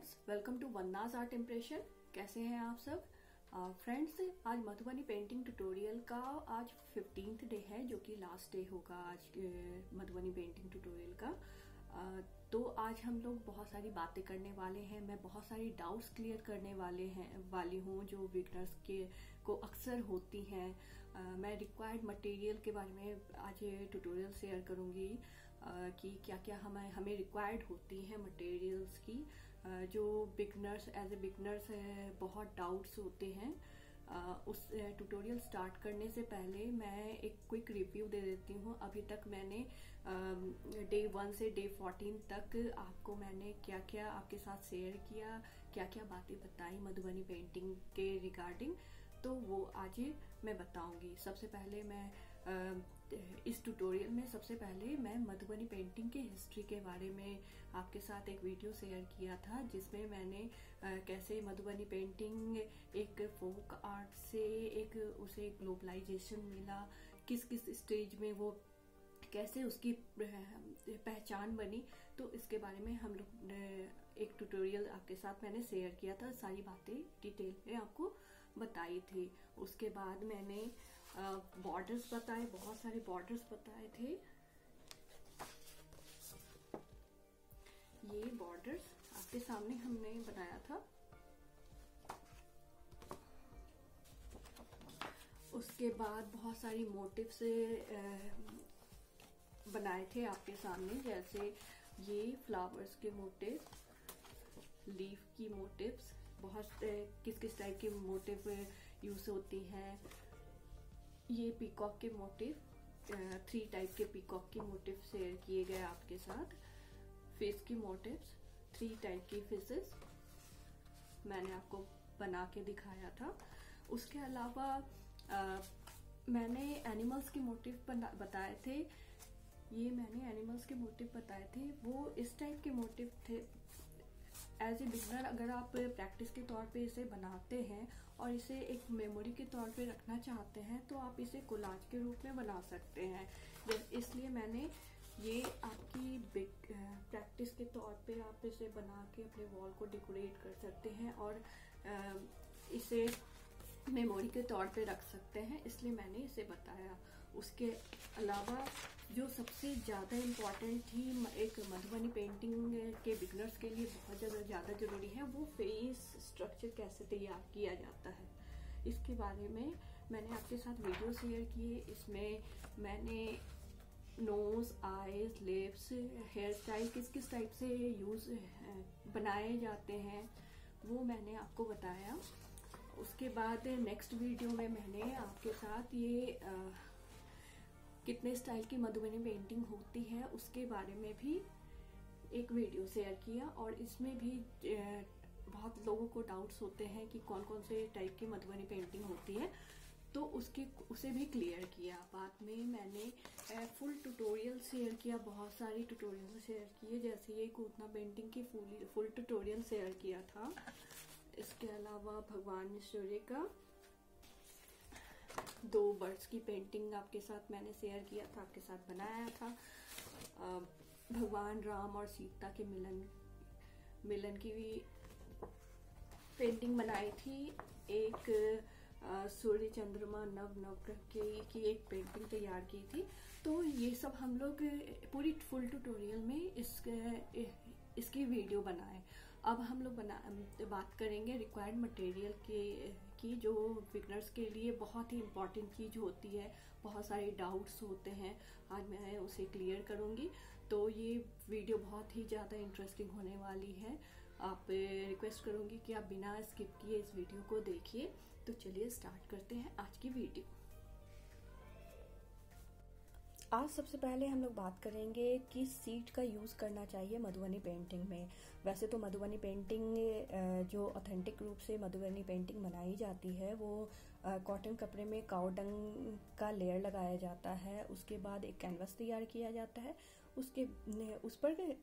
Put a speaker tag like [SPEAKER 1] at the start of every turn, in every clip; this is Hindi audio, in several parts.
[SPEAKER 1] Friends welcome to Vanna's art impression कैसे हैं आप सब? फ्रेंड्स uh, आज मधुबनी पेंटिंग ट्यूटोरियल का आज फिफ्टींथ डे है जो कि लास्ट डे होगा आज मधुबनी पेंटिंग ट्यूटोरियल का. Uh, तो आज हम लोग बहुत सारी बातें करने वाले हैं मैं बहुत सारी डाउट्स क्लियर करने वाले हैं वाली हूँ जो बिगनर्स के को अक्सर होती हैं. Uh, मैं रिक्वायर्ड मटेरियल के बारे में आज ट्यूटोरियल शेयर करूँगी कि क्या क्या हमें हमें रिक्वायर्ड होती हैं मटेरियल्स की. जो बिगनर्स एज ए बिगनर्स बहुत डाउट्स होते हैं। उस ट्यूटोरियल स्टार्ट करने से पहले मैं एक क्विक रिव्यू दे देती हूँ। अभी तक मैंने डे वन से डे फोर्टीन तक आपको मैंने क्या क्या आपके साथ शेयर किया क्या क्या बातें बताई मधुबनी पेंटिंग के रिगार्डिंग तो वो आज मैं बताऊँगी। सबसे पहले मैं इस ट्यूटोरियल में सबसे पहले मैं मधुबनी पेंटिंग के हिस्ट्री के बारे में आपके साथ एक वीडियो शेयर किया था, जिसमें मैंने कैसे मधुबनी पेंटिंग एक फोक आर्ट से एक, उसे ग्लोबलाइजेशन मिला किस किस स्टेज में वो, कैसे उसकी पहचान बनी तो इसके बारे में हम लोग एक ट्यूटोरियल आपके साथ मैंने शेयर किया था, सारी बातें डिटेल में आपको बताई थी। उसके बाद मैंने बॉर्डर्स बताए, बहुत सारे बॉर्डर्स बताए थे। ये बॉर्डर्स आपके सामने हमने बनाया था। उसके बाद बहुत सारी मोटिव से बनाए थे आपके सामने, जैसे ये फ्लावर्स के मोटिव लीफ की मोटिव्स बहुत किस किस टाइप के मोटिव यूज़ होती हैं ये पीकॉक के मोटिव थ्री टाइप के पीकॉक के मोटिव शेयर किए गए आपके साथ। फेस की मोटिव्स थ्री टाइप की फिशेस मैंने आपको बना के दिखाया था। उसके अलावा आ, मैंने एनिमल्स के मोटिव बताए थे। ये मैंने एनिमल्स के मोटिव बताए थे। वो इस टाइप के मोटिव थे। एज ए बिगनर अगर आप प्रैक्टिस के तौर पे इसे बनाते हैं और इसे एक मेमोरी के तौर पे रखना चाहते हैं तो आप इसे कोलाज के रूप में बना सकते हैं। इसलिए मैंने ये आपकी बिग प्रैक्टिस के तौर पे आप इसे बना के अपने वॉल को डेकोरेट कर सकते हैं और इसे मेमोरी के तौर पे रख सकते हैं, इसलिए मैंने इसे बताया। उसके अलावा जो सबसे ज़्यादा इम्पोर्टेंट थी एक मधुबनी पेंटिंग के बिगनर्स के लिए बहुत ज़्यादा ज़्यादा ज़रूरी है वो फेस स्ट्रक्चर कैसे तैयार किया जाता है। इसके बारे में मैंने आपके साथ वीडियो शेयर किए। इसमें मैंने nose eyes lips hair style किस किस टाइप से यूज़ बनाए जाते हैं वो मैंने आपको बताया। उसके बाद नेक्स्ट वीडियो में मैंने आपके साथ ये आ, कितने स्टाइल की मधुबनी पेंटिंग होती है, उसके बारे में भी एक वीडियो शेयर किया और इसमें भी बहुत लोगों को डाउट्स होते हैं कि कौन कौन से टाइप की मधुबनी पेंटिंग होती है। तो उसके, उसे भी क्लियर किया। बाद में मैंने फुल ट्यूटोरियल शेयर किया, बहुत सारी ट्यूटोरियल शेयर किए, जैसे ये कूदना पेंटिंग की फुल फुल ट्यूटोरियल शेयर किया था। इसके अलावा भगवान सूर्य का दो बर्ड्स की पेंटिंग आपके साथ मैंने शेयर किया था, आपके साथ बनाया था। भगवान राम और सीता के मिलन मिलन की भी पेंटिंग बनाई थी। एक सूर्य चंद्रमा नव नवग्रह के, की एक पेंटिंग तैयार की थी। तो ये सब हम लोग पूरी फुल ट्यूटोरियल में इस इसकी वीडियो बनाए। अब हम लोग बना, बात करेंगे रिक्वायर्ड मटेरियल के की जो बिगनर्स के लिए बहुत ही इंपॉर्टेंट चीज़ होती है, बहुत सारे डाउट्स होते हैं। आज मैं उसे क्लियर करूँगी। तो ये वीडियो बहुत ही ज़्यादा इंटरेस्टिंग होने वाली है। आप रिक्वेस्ट करूँगी कि आप बिना स्किप किए इस वीडियो को देखिए। तो चलिए स्टार्ट करते हैं आज की वीडियो आज सबसे पहले हम लोग बात करेंगे कि सीट का यूज़ करना चाहिए मधुबनी पेंटिंग में। वैसे तो मधुबनी पेंटिंग जो ऑथेंटिक रूप से मधुबनी पेंटिंग बनाई जाती है, वो कॉटन कपड़े में काउडंग का लेयर लगाया जाता है, उसके बाद एक कैनवस तैयार किया जाता है, उसके उस पर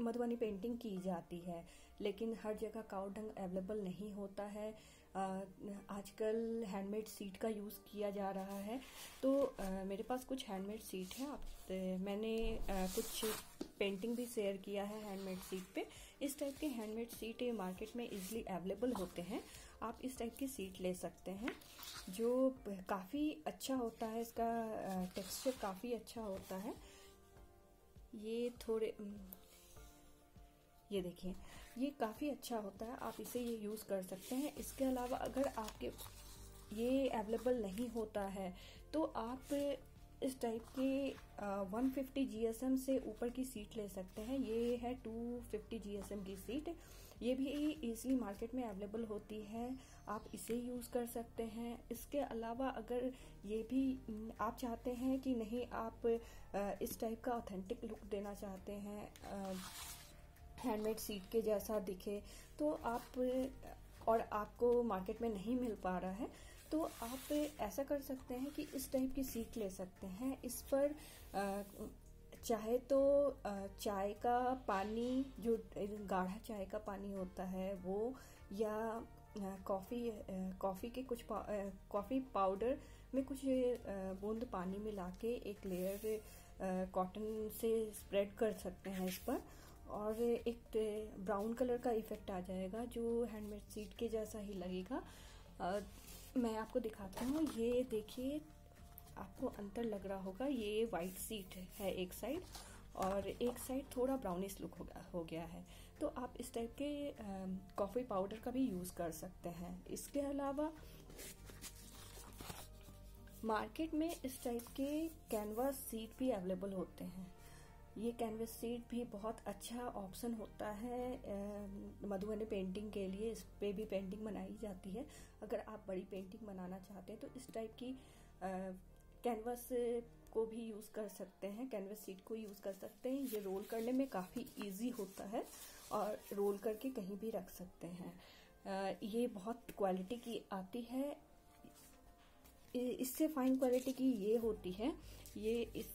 [SPEAKER 1] मधुबनी पेंटिंग की जाती है, लेकिन हर जगह काउ डंग अवेलेबल नहीं होता है। आजकल हैंडमेड सीट का यूज़ किया जा रहा है। तो मेरे पास कुछ हैंडमेड सीट है। आप मैंने कुछ पेंटिंग भी शेयर किया है हैंडमेड सीट पे। इस टाइप के हैंडमेड सीट मार्केट में इजीली अवेलेबल होते हैं। आप इस टाइप की सीट ले सकते हैं, जो काफ़ी अच्छा होता है। इसका टेक्सचर काफ़ी अच्छा होता है। ये थोड़े ये देखिए ये काफ़ी अच्छा होता है, आप इसे ये यूज़ कर सकते हैं। इसके अलावा अगर आपके ये अवेलेबल नहीं होता है तो आप इस टाइप के वन फिफ्टी जी से ऊपर की सीट ले सकते हैं। ये है टू फिफ्टी जी की सीट ये भी इजीली मार्केट में अवेलेबल होती है। आप इसे यूज़ कर सकते हैं। इसके अलावा अगर ये भी, आप चाहते हैं कि नहीं, आप इस टाइप का ऑथेंटिक लुक देना चाहते हैं हैंडमेड सीट के जैसा दिखे तो आप, और आपको मार्केट में नहीं मिल पा रहा है तो आप ऐसा कर सकते हैं कि इस टाइप की सीट ले सकते हैं। इस पर चाहे तो चाय का पानी, जो गाढ़ा चाय का पानी होता है, वो, या कॉफ़ी कॉफ़ी के कुछ कॉफ़ी पाउडर में कुछ बूंद पानी मिला के एक लेयर कॉटन से स्प्रेड कर सकते हैं इस पर। और एक ब्राउन कलर का इफ़ेक्ट आ जाएगा जो हैंडमेड सीट के जैसा ही लगेगा। आ, मैं आपको दिखाती हूँ ये देखिए आपको अंतर लग रहा होगा ये वाइट सीट है एक साइड और एक साइड थोड़ा ब्राउनिश लुक हो गया हो गया है। तो आप इस टाइप के कॉफ़ी पाउडर का भी यूज़ कर सकते हैं। इसके अलावा मार्केट में इस टाइप के कैनवास सीट भी अवेलेबल होते हैं। ये कैनवस सीट भी बहुत अच्छा ऑप्शन होता है मधुबनी पेंटिंग के लिए इस पे भी पेंटिंग बनाई जाती है। अगर आप बड़ी पेंटिंग बनाना चाहते हैं तो इस टाइप की कैनवस को भी यूज़ कर सकते हैं कैनवस सीट को यूज़ कर सकते हैं। ये रोल करने में काफ़ी इजी होता है और रोल करके कहीं भी रख सकते हैं। आ, ये बहुत क्वालिटी की आती है। इससे फाइन क्वालिटी की ये होती है। ये इस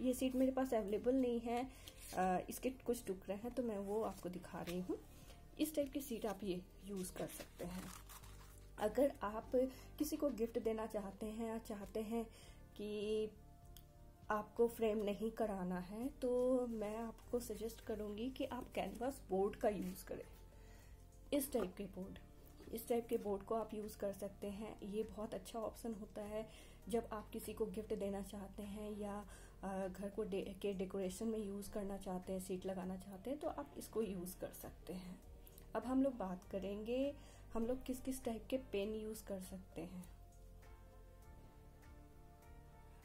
[SPEAKER 1] ये सीट मेरे पास अवेलेबल नहीं है। इसके कुछ टुकड़े हैं तो मैं वो आपको दिखा रही हूँ। इस टाइप की सीट आप ये यूज़ कर सकते हैं। अगर आप किसी को गिफ्ट देना चाहते हैं या चाहते हैं कि आपको फ्रेम नहीं कराना है तो मैं आपको सजेस्ट करूँगी कि आप कैनवास बोर्ड का यूज़ करें। इस टाइप के बोर्ड इस टाइप के बोर्ड को आप यूज़ कर सकते हैं। ये बहुत अच्छा ऑप्शन होता है जब आप किसी को गिफ्ट देना चाहते हैं या घर को डे, के डेकोरेशन में यूज़ करना चाहते हैं सीट लगाना चाहते हैं तो आप इसको यूज़ कर सकते हैं। अब हम लोग बात करेंगे हम लोग किस किस टाइप के पेन यूज़ कर सकते हैं।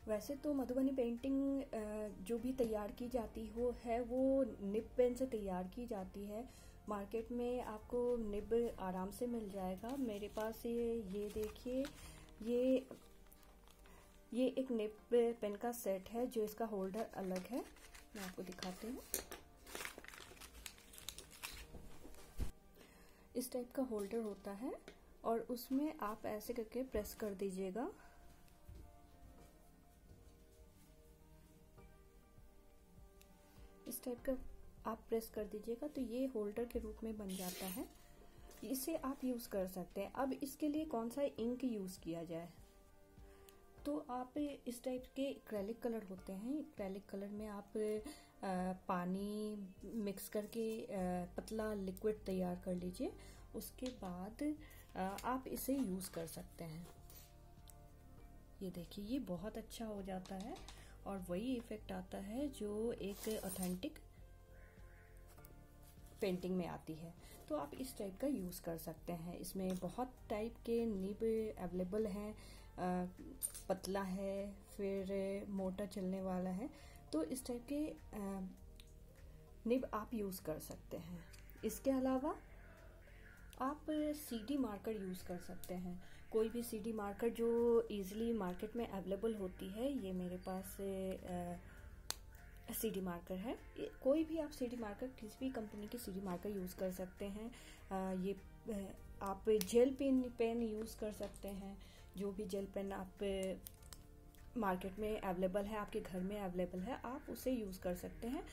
[SPEAKER 1] वैसे तो मधुबनी पेंटिंग जो भी तैयार की जाती हो है वो निब पेन से तैयार की जाती है। मार्केट में आपको निब आराम से मिल जाएगा। मेरे पास ये ये देखिए ये ये एक निप पेन का सेट है, जो इसका होल्डर अलग है। मैं आपको दिखाती हूँ। इस टाइप का होल्डर होता है, और उसमें आप ऐसे करके प्रेस कर दीजिएगा। इस टाइप का आप प्रेस कर दीजिएगा तो ये होल्डर के रूप में बन जाता है। इसे आप यूज़ कर सकते हैं। अब इसके लिए कौन सा इंक यूज़ किया जाए? तो आप इस टाइप के एक्रेलिक कलर होते हैं। एक्रेलिक कलर में आप पानी मिक्स करके पतला लिक्विड तैयार कर लीजिए। उसके बाद आप इसे यूज़ कर सकते हैं। ये देखिए, ये बहुत अच्छा हो जाता है और वही इफ़ेक्ट आता है जो एक ऑथेंटिक पेंटिंग में आती है। तो आप इस टाइप का यूज़ कर सकते हैं। इसमें बहुत टाइप के निब अवेलेबल हैं। पतला है फिर मोटा चलने वाला है तो इस टाइप के निब आप यूज़ कर सकते हैं। इसके अलावा आप सीडी मार्कर यूज़ कर सकते हैं। कोई भी सीडी मार्कर जो इजीली मार्केट में अवेलेबल होती है ये मेरे पास सी डी मार्कर है। कोई भी आप सी डी मार्कर किसी भी कंपनी की सी डी मार्कर यूज़ कर सकते हैं। आ, ये आप जेल पेन पेन यूज़ कर सकते हैं। जो भी जेल पेन आप मार्केट में अवेलेबल है, आपके घर में अवेलेबल है, आप उसे यूज़ कर सकते हैं।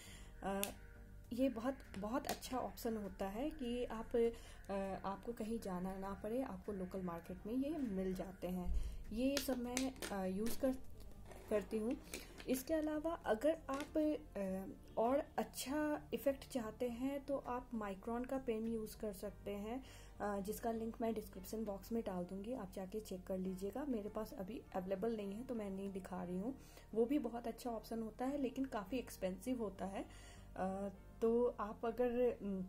[SPEAKER 1] ये बहुत बहुत अच्छा ऑप्शन होता है कि आप आपको कहीं जाना ना पड़े, आपको लोकल मार्केट में ये मिल जाते हैं। ये सब मैं यूज़ कर, करती हूँ। इसके अलावा अगर आप और अच्छा इफ़ेक्ट चाहते हैं तो आप माइक्रॉन का पेन यूज़ कर सकते हैं। जिसका लिंक मैं डिस्क्रिप्शन बॉक्स में डाल दूँगी, आप जाके चेक कर लीजिएगा। मेरे पास अभी अवेलेबल नहीं है तो मैं नहीं दिखा रही हूँ। वो भी बहुत अच्छा ऑप्शन होता है, लेकिन काफ़ी एक्सपेंसिव होता है। तो आप अगर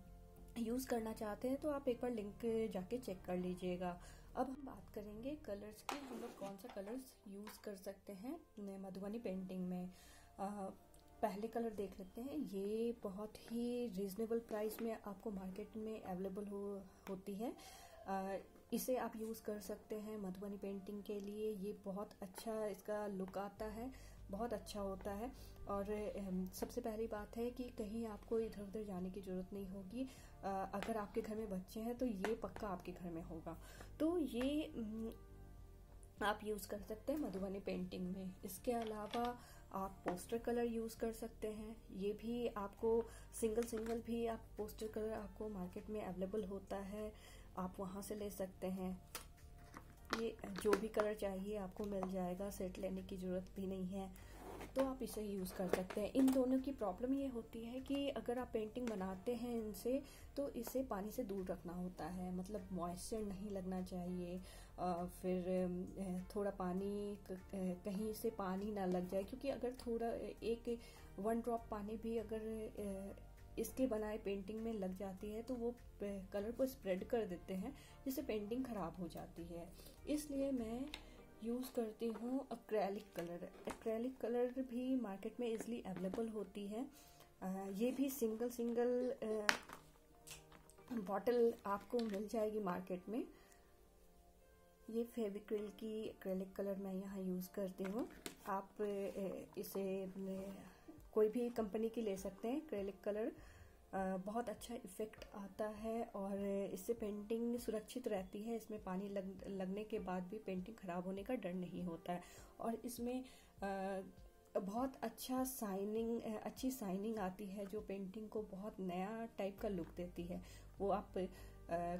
[SPEAKER 1] यूज़ करना चाहते हैं तो आप एक बार लिंक जाके चेक कर लीजिएगा। अब हम बात करेंगे कलर्स की। हम लोग कौन सा कलर्स यूज़ कर सकते हैं, मधुबनी पेंटिंग में? पहले कलर देख लेते हैं। ये बहुत ही रीजनेबल प्राइस में आपको मार्केट में अवेलेबल हो होती है। आ, इसे आप यूज़ कर सकते हैं मधुबनी पेंटिंग के लिए। ये बहुत अच्छा इसका लुक आता है बहुत अच्छा होता है। और सबसे पहली बात है कि कहीं आपको इधर उधर जाने की ज़रूरत नहीं होगी। अगर आपके घर में बच्चे हैं तो ये पक्का आपके घर में होगा। तो ये आप यूज़ कर सकते हैं मधुबनी पेंटिंग में। इसके अलावा आप पोस्टर कलर यूज़ कर सकते हैं। ये भी आपको सिंगल सिंगल भी आप पोस्टर कलर आपको मार्केट में अवेलेबल होता है। आप वहाँ से ले सकते हैं। ये जो भी कलर चाहिए आपको मिल जाएगा। सेट लेने की ज़रूरत भी नहीं है। तो आप इसे यूज़ कर सकते हैं। इन दोनों की प्रॉब्लम ये होती है कि अगर आप पेंटिंग बनाते हैं इनसे तो इसे पानी से दूर रखना होता है। मतलब मॉइस्चर नहीं लगना चाहिए। फिर थोड़ा पानी कहीं से पानी ना लग जाए। क्योंकि अगर थोड़ा, एक वन ड्रॉप पानी भी अगर इसके बनाए पेंटिंग में लग जाती है तो वो कलर को स्प्रेड कर देते हैं, जिससे पेंटिंग ख़राब हो जाती है। इसलिए मैं यूज़ करती हूँ अक्रैलिक कलर अक्रैलिक कलर भी मार्केट में इजली अवेलेबल होती है। ये भी सिंगल सिंगल बॉटल आपको मिल जाएगी मार्केट में। ये फेविक्रिल की एक्रेलिक कलर मैं यहाँ यूज़ करती हूँ। आप इसे कोई भी कंपनी की ले सकते हैं एक्रेलिक कलर बहुत अच्छा इफ़ेक्ट आता है और इससे पेंटिंग सुरक्षित रहती है। इसमें पानी लग, लगने के बाद भी पेंटिंग ख़राब होने का डर नहीं होता है। और इसमें बहुत अच्छा साइनिंग अच्छी साइनिंग आती है जो पेंटिंग को बहुत नया टाइप का लुक देती है। वो आप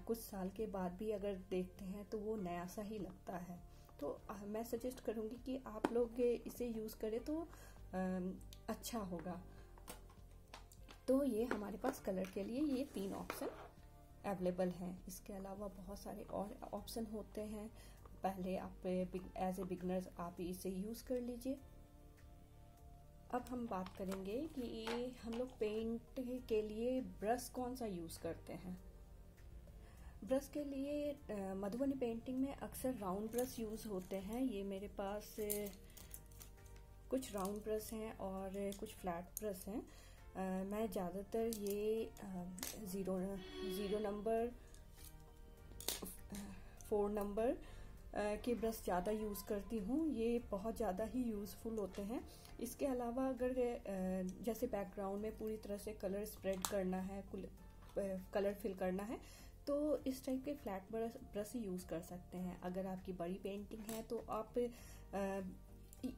[SPEAKER 1] कुछ साल के बाद भी अगर देखते हैं तो वो नया सा ही लगता है। तो मैं सजेस्ट करूँगी कि आप लोग इसे यूज़ करें तो अच्छा होगा। तो ये हमारे पास कलर के लिए ये तीन ऑप्शन अवेलेबल हैं। इसके अलावा बहुत सारे और ऑप्शन होते हैं। पहले आप एज ए बिगनर्स आप इसे यूज़ कर लीजिए। अब हम बात करेंगे कि हम लोग पेंट के लिए ब्रश कौन सा यूज़ करते हैं। ब्रश के लिए मधुबनी पेंटिंग में अक्सर राउंड ब्रश यूज़ होते हैं। ये मेरे पास कुछ राउंड ब्रश हैं और कुछ फ्लैट ब्रश हैं। मैं ज़्यादातर ये zero zero number four number के ब्रश ज़्यादा यूज़ करती हूँ। ये बहुत ज़्यादा ही यूज़फुल होते हैं। इसके अलावा अगर जैसे बैकग्राउंड में पूरी तरह से कलर स्प्रेड करना है कलर फिल करना है तो इस टाइप के फ्लैट ब्रश ब्रश यूज़ कर सकते हैं। अगर आपकी बड़ी पेंटिंग है तो आप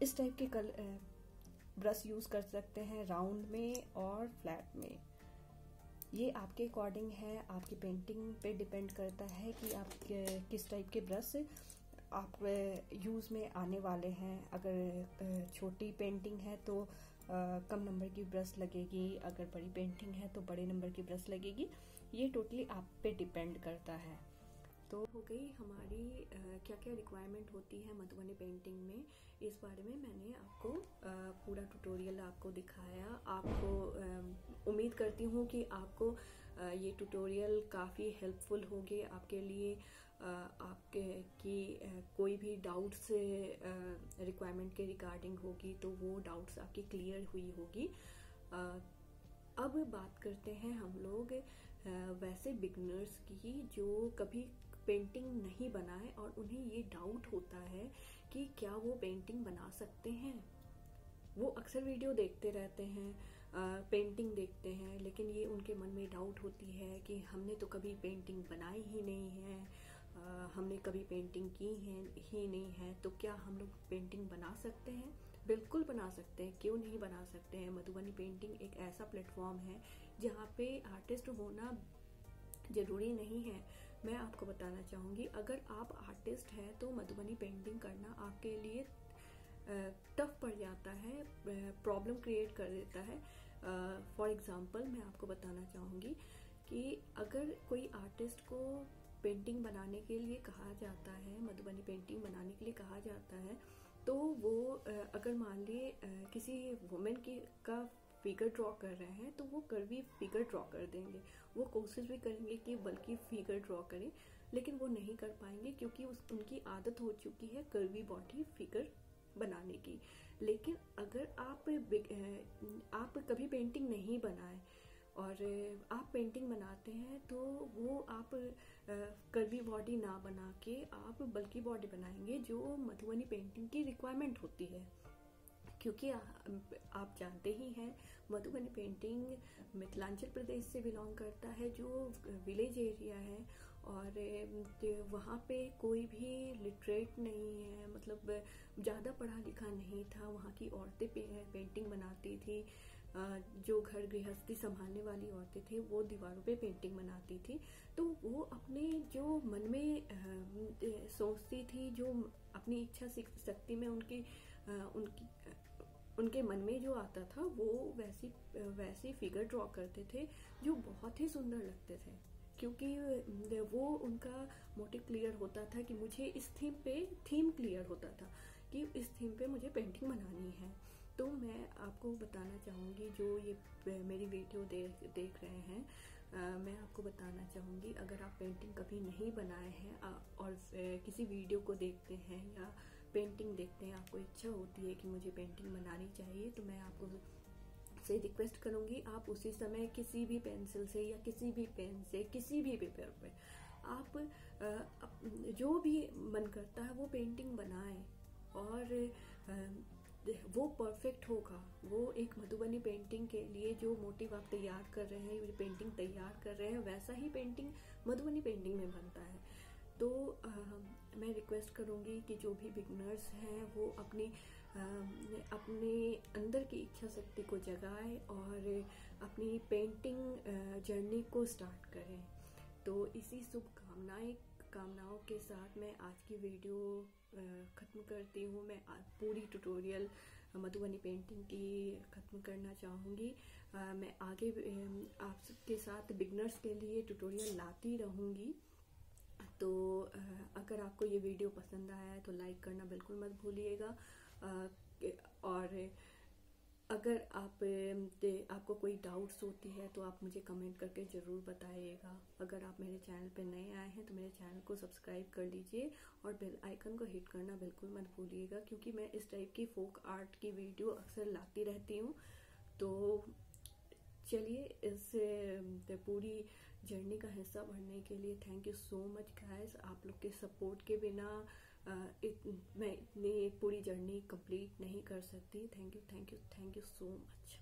[SPEAKER 1] इस टाइप के कल ब्रश यूज़ कर सकते हैं राउंड में और फ्लैट में। ये आपके अकॉर्डिंग है, आपकी पेंटिंग पे डिपेंड करता है कि आप किस टाइप के ब्रश आप यूज़ में आने वाले हैं। अगर छोटी पेंटिंग है तो कम नंबर की ब्रश लगेगी, अगर बड़ी पेंटिंग है तो बड़े नंबर की ब्रश लगेगी। ये टोटली आप पे डिपेंड करता है। तो हो गई हमारी क्या क्या रिक्वायरमेंट होती है मधुबनी पेंटिंग में, इस बारे में मैंने आपको पूरा ट्यूटोरियल आपको दिखाया। आपको उम्मीद करती हूँ कि आपको ये ट्यूटोरियल काफ़ी हेल्पफुल होंगे आपके लिए। आपके, की कोई भी डाउट्स रिक्वायरमेंट के रिगार्डिंग होगी तो वो डाउट्स आपकी क्लियर हुई होगी। अब बात करते हैं हम लोग वैसे बिगनर्स की, जो कभी पेंटिंग नहीं बनाए और उन्हें ये डाउट होता है कि क्या वो पेंटिंग बना सकते हैं। वो अक्सर वीडियो देखते रहते हैं आ, पेंटिंग देखते हैं लेकिन ये उनके मन में डाउट होती है कि हमने तो कभी पेंटिंग बनाई ही नहीं है आ, हमने कभी पेंटिंग की है ही नहीं है तो क्या हम लोग पेंटिंग बना सकते हैं? बिल्कुल बना सकते हैं क्यों नहीं बना सकते हैं? मधुबनी पेंटिंग एक ऐसा प्लेटफॉर्म है जहाँ पे आर्टिस्ट होना ज़रूरी नहीं है। मैं आपको बताना चाहूँगी, अगर आप आर्टिस्ट हैं तो मधुबनी पेंटिंग करना आपके लिए टफ पड़ जाता है प्रॉब्लम क्रिएट कर देता है। फॉर एग्ज़ाम्पल मैं आपको बताना चाहूँगी कि अगर कोई आर्टिस्ट को पेंटिंग बनाने के लिए कहा जाता है, मधुबनी पेंटिंग बनाने के लिए कहा जाता है तो वो अगर मान लिए किसी वुमेन की, का फिगर ड्रॉ कर रहे हैं तो वो कर्वी फिगर ड्रॉ कर देंगे। वो कोशिश भी करेंगे कि बल्कि फिगर ड्रॉ करें, लेकिन वो नहीं कर पाएँगे क्योंकि उस, उनकी आदत हो चुकी है कर्वी बॉडी फिगर बनाने की। लेकिन अगर आप आप कभी पेंटिंग नहीं बनाए और आप पेंटिंग बनाते हैं तो वो आप कर्वी बॉडी ना बना के आप बल्कि बॉडी बनाएँगे जो मधुबनी पेंटिंग की रिक्वायरमेंट होती है। क्योंकि आप जानते ही हैं मधुबनी पेंटिंग मिथिलांचल प्रदेश से बिलोंग करता है जो विलेज एरिया है और वहाँ पे कोई भी लिटरेट नहीं है मतलब ज़्यादा पढ़ा लिखा नहीं था वहाँ की औरतें पे, पेंटिंग बनाती थी जो घर गृहस्थी संभालने वाली औरतें थी वो दीवारों पे पेंटिंग बनाती थी। तो वो अपने जो मन में सोचती थी जो अपनी इच्छा शक्ति में उनकी उनकी उनके मन में जो आता था वो वैसी वैसी फिगर ड्रॉ करते थे जो बहुत ही सुंदर लगते थे। क्योंकि वो उनका मोटिव क्लियर होता था कि मुझे इस थीम पे थीम क्लियर होता था कि इस थीम पे मुझे पेंटिंग बनानी है। तो मैं आपको बताना चाहूँगी जो ये मेरी वीडियो देख देख रहे हैं। आ, मैं आपको बताना चाहूँगी अगर आप पेंटिंग कभी नहीं बनाए हैं और किसी वीडियो को देखते हैं या पेंटिंग देखते हैं, आपको इच्छा होती है कि मुझे पेंटिंग बनानी चाहिए तो मैं आपको से रिक्वेस्ट करूँगी, आप उसी समय किसी भी पेंसिल से या किसी भी पेन से, किसी भी पेपर पे, आप जो भी मन करता है, वो पेंटिंग बनाएँ, और वो परफेक्ट होगा। वो एक मधुबनी पेंटिंग के लिए जो मोटिव आप तैयार कर रहे हैं, पेंटिंग तैयार कर रहे हैं, वैसा ही पेंटिंग मधुबनी पेंटिंग में बनता है। मैं रिक्वेस्ट करूँगी कि जो भी बिगनर्स हैं, वो अपनी अपने अंदर की इच्छा शक्ति को जगाए और अपनी पेंटिंग जर्नी को स्टार्ट करें। तो इसी शुभकामनाएँ, कामनाओं के साथ मैं आज की वीडियो ख़त्म करती हूँ। मैं पूरी ट्यूटोरियल मधुबनी पेंटिंग की ख़त्म करना चाहूँगी। मैं आगे आप सबके साथ बिगनर्स के लिए ट्यूटोरियल लाती रहूँगी। तो अगर आपको ये वीडियो पसंद आया है तो लाइक करना बिल्कुल मत भूलिएगा। और अगर आप आपको कोई डाउट्स होती है तो आप मुझे कमेंट करके ज़रूर बताइएगा। अगर आप मेरे चैनल पर नए आए हैं तो मेरे चैनल को सब्सक्राइब कर लीजिए और बेल आइकन को हिट करना बिल्कुल मत भूलिएगा, क्योंकि मैं इस टाइप की फोक आर्ट की वीडियो अक्सर लाती रहती हूँ। तो चलिए इस पूरी जर्नी का हिस्सा बनने के लिए thank you so much guys आप लोग के सपोर्ट के बिना इत, मैं इतनी पूरी जर्नी कंप्लीट नहीं कर सकती. Thank you thank you thank you so much